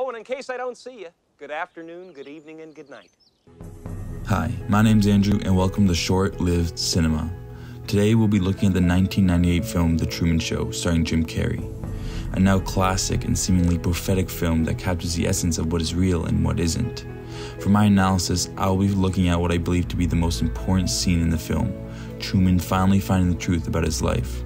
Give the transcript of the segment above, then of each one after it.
Oh, and in case I don't see you, good afternoon, good evening, and good night. Hi, my name's Andrew, and welcome to Short Lived Cinema. Today we'll be looking at the 1998 film The Truman Show, starring Jim Carrey. A now classic and seemingly prophetic film that captures the essence of what is real and what isn't. For my analysis, I will be looking at what I believe to be the most important scene in the film Truman finally finding the truth about his life.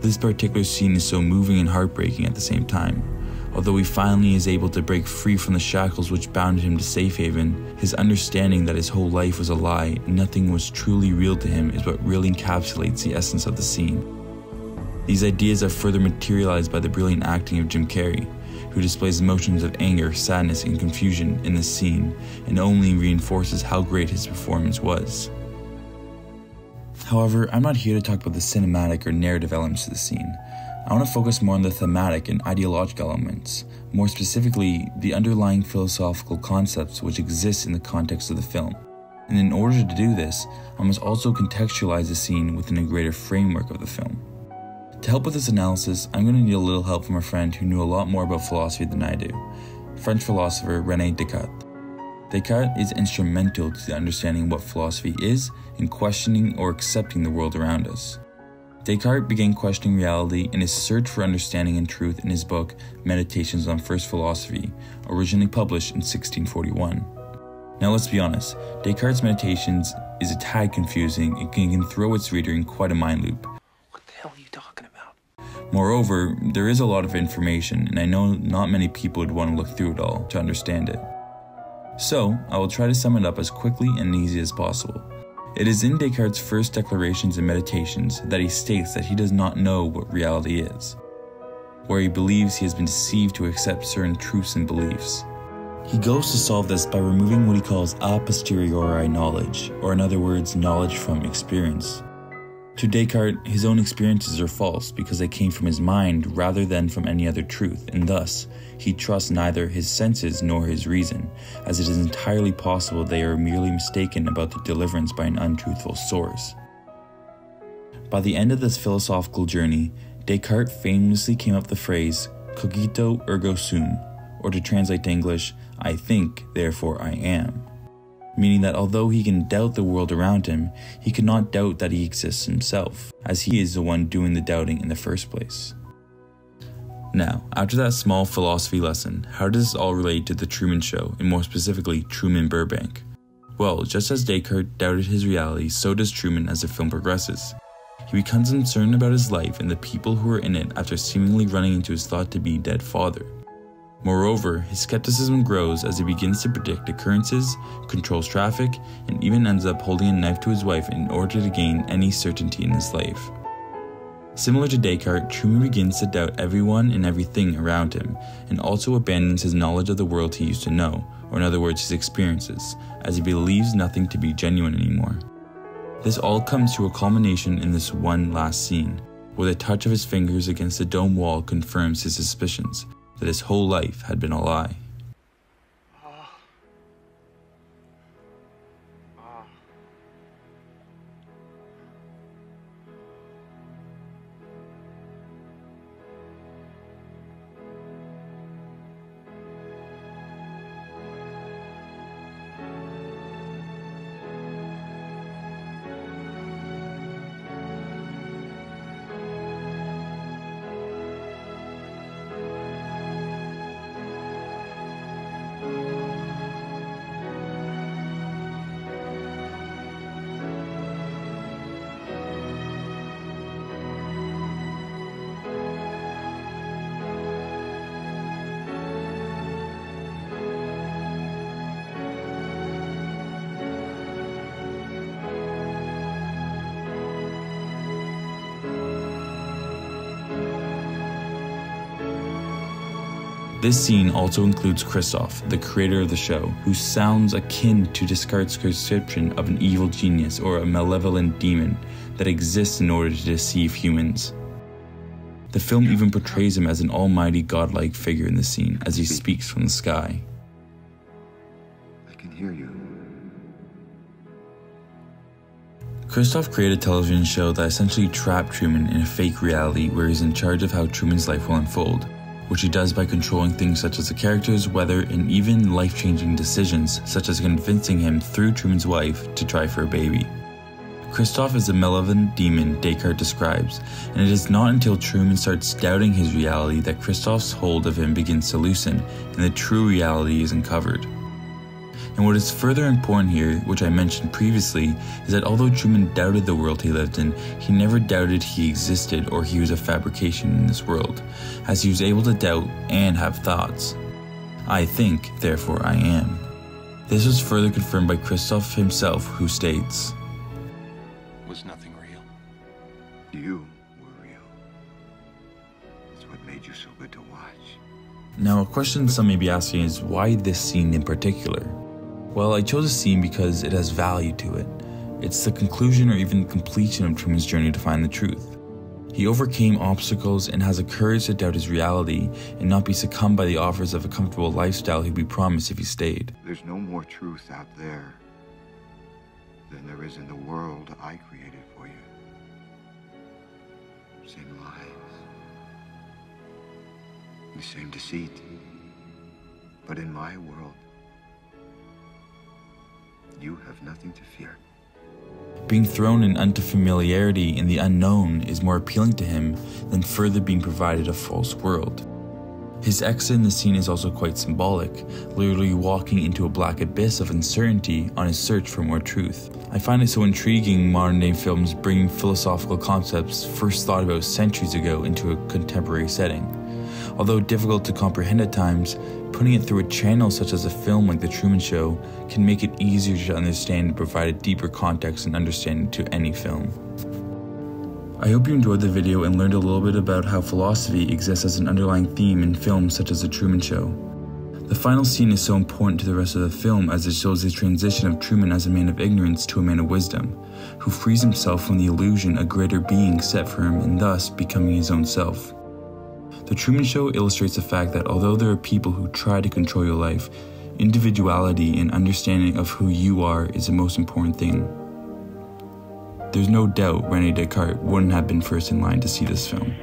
This particular scene is so moving and heartbreaking at the same time. Although he finally is able to break free from the shackles which bound him to Seahaven, his understanding that his whole life was a lie and nothing was truly real to him is what really encapsulates the essence of the scene. These ideas are further materialized by the brilliant acting of Jim Carrey, who displays emotions of anger, sadness, and confusion in this scene and only reinforces how great his performance was. However, I'm not here to talk about the cinematic or narrative elements of the scene. I want to focus more on the thematic and ideological elements, more specifically, the underlying philosophical concepts which exist in the context of the film. And in order to do this, I must also contextualize the scene within a greater framework of the film. To help with this analysis, I'm going to need a little help from a friend who knew a lot more about philosophy than I do French philosopher Rene Descartes. Descartes is instrumental to understanding what philosophy is in questioning or accepting the world around us. Descartes began questioning reality in his search for understanding and truth in his book Meditations on First Philosophy, originally published in 1641. Now let's be honest, Descartes' Meditations is a tad confusing and can throw its reader in quite a mind loop. What the hell are you talking about? Moreover, there is a lot of information, and I know not many people would want to look through it all to understand it. So, I will try to sum it up as quickly and easy as possible. It is in Descartes' first declarations and meditations that he states that he does not know what reality is, where he believes he has been deceived to accept certain truths and beliefs. He goes to solve this by removing what he calls a posteriori knowledge, or in other words, knowledge from experience. To Descartes, his own experiences are false because they came from his mind rather than from any other truth, and thus, he trusts neither his senses nor his reason, as it is entirely possible they are merely mistaken about the deliverance by an untruthful source. By the end of this philosophical journey, Descartes famously came up the phrase cogito ergo sum, or to translate to English, I think, therefore I am meaning that although he can doubt the world around him, he cannot doubt that he exists himself, as he is the one doing the doubting in the first place. Now, after that small philosophy lesson, how does this all relate to The Truman Show, and more specifically, Truman Burbank? Well, just as Descartes doubted his reality, so does Truman as the film progresses. He becomes concerned about his life and the people who are in it after seemingly running into his thought to be dead father. Moreover, his skepticism grows as he begins to predict occurrences, controls traffic, and even ends up holding a knife to his wife in order to gain any certainty in his life. Similar to Descartes, Truman begins to doubt everyone and everything around him, and also abandons his knowledge of the world he used to know, or in other words, his experiences, as he believes nothing to be genuine anymore. This all comes to a culmination in this one last scene, where the touch of his fingers against the dome wall confirms his suspicions, that his whole life had been a lie. This scene also includes Christof, the creator of the show, who sounds akin to Descartes' description of an evil genius or a malevolent demon that exists in order to deceive humans. The film even portrays him as an almighty godlike figure in the scene as he speaks from the sky. I can hear you. Christof created a television show that essentially trapped Truman in a fake reality where he's in charge of how Truman's life will unfold which he does by controlling things such as the characters, weather, and even life changing decisions, such as convincing him through Truman's wife to try for a baby. Christof is a malevolent demon Descartes describes, and it is not until Truman starts doubting his reality that Christof's hold of him begins to loosen and the true reality is uncovered. And what is further important here, which I mentioned previously, is that although Truman doubted the world he lived in, he never doubted he existed or he was a fabrication in this world, as he was able to doubt and have thoughts. I think, therefore I am. This was further confirmed by Christof himself, who states, Was nothing real? You were real. It's what made you so good to watch. Now, a question some may be asking is why this scene in particular? Well, I chose a scene because it has value to it. It's the conclusion or even the completion of Truman's journey to find the truth. He overcame obstacles and has the courage to doubt his reality and not be succumbed by the offers of a comfortable lifestyle he'd be promised if he stayed. There's no more truth out there than there is in the world I created for you. Same lies. The same deceit. But in my world, you have nothing to fear. Being thrown in unto familiarity in the unknown is more appealing to him than further being provided a false world. His exit in the scene is also quite symbolic, literally walking into a black abyss of uncertainty on his search for more truth. I find it so intriguing modern day films bringing philosophical concepts first thought about centuries ago into a contemporary setting. Although difficult to comprehend at times, putting it through a channel such as a film like The Truman Show can make it easier to understand and provide a deeper context and understanding to any film. I hope you enjoyed the video and learned a little bit about how philosophy exists as an underlying theme in films such as The Truman Show. The final scene is so important to the rest of the film as it shows the transition of Truman as a man of ignorance to a man of wisdom, who frees himself from the illusion a greater being set for him and thus becoming his own self. The Truman Show illustrates the fact that although there are people who try to control your life, individuality and understanding of who you are is the most important thing. There's no doubt Rene Descartes wouldn't have been first in line to see this film.